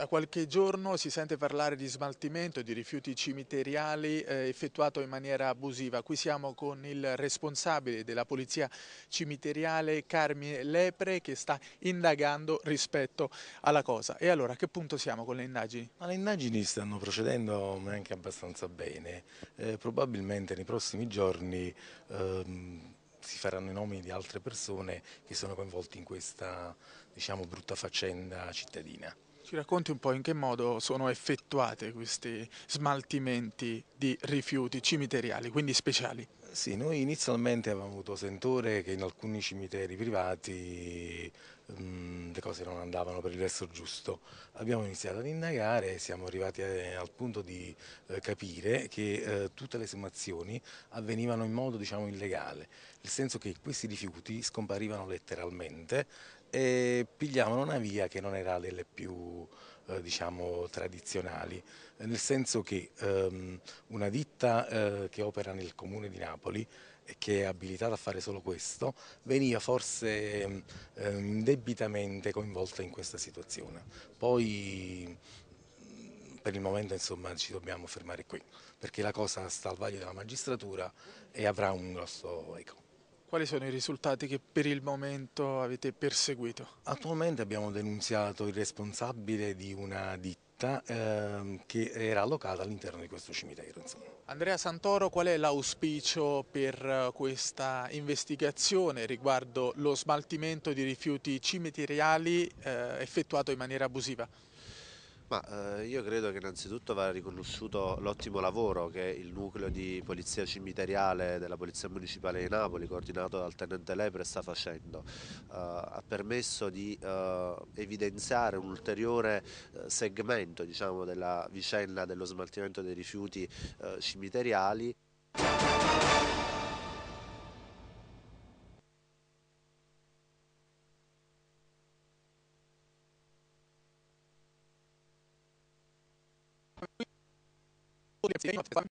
Da qualche giorno si sente parlare di smaltimento di rifiuti cimiteriali eh, effettuato in maniera abusiva. Qui siamo con il responsabile della polizia cimiteriale Carmine Lepre che sta indagando rispetto alla cosa. E allora a che punto siamo con le indagini? Ma le indagini stanno procedendo anche abbastanza bene. Eh, probabilmente nei prossimi giorni ehm, si faranno i nomi di altre persone che sono coinvolte in questa diciamo, brutta faccenda cittadina. Ci racconti un po' in che modo sono effettuati questi smaltimenti di rifiuti cimiteriali, quindi speciali? Sì, noi inizialmente avevamo avuto sentore che in alcuni cimiteri privati um, le cose non andavano per il resto giusto. Abbiamo iniziato ad indagare e siamo arrivati a, eh, al punto di eh, capire che eh, tutte le esumazioni avvenivano in modo diciamo, illegale, nel senso che questi rifiuti scomparivano letteralmente e pigliavano una via che non era delle più eh, diciamo, tradizionali, nel senso che ehm, una ditta eh, che opera nel comune di Napoli e che è abilitata a fare solo questo, veniva forse eh, indebitamente coinvolta in questa situazione. Poi per il momento insomma, ci dobbiamo fermare qui, perché la cosa sta al vaglio della magistratura e avrà un grosso eco. Quali sono i risultati che per il momento avete perseguito? Attualmente abbiamo denunziato il responsabile di una ditta eh, che era allocata all'interno di questo cimitero. Insomma. Andrea Santoro, qual è l'auspicio per questa investigazione riguardo lo smaltimento di rifiuti cimiteriali eh, effettuato in maniera abusiva? Ma eh, io credo che innanzitutto va riconosciuto l'ottimo lavoro che il nucleo di polizia cimiteriale della Polizia Municipale di Napoli, coordinato dal Tenente Lepre, sta facendo. Eh, ha permesso di eh, evidenziare un ulteriore eh, segmento diciamo, della vicenda dello smaltimento dei rifiuti eh, cimiteriali.